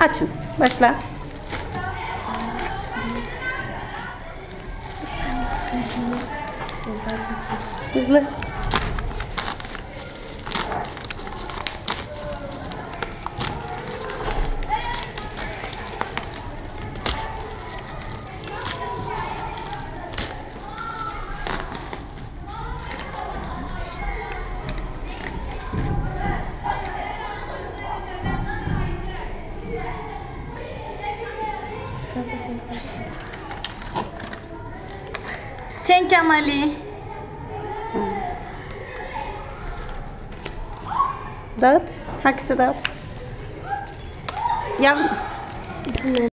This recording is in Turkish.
Açın. Başla. Hızlı. Tenkan Ali. Dağıt. Herkese dağıt. Yavrum. İsimleri.